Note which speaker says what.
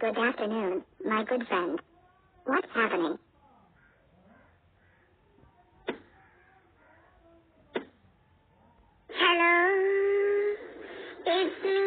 Speaker 1: Good afternoon, my good friend. What's happening? Hello? It's me.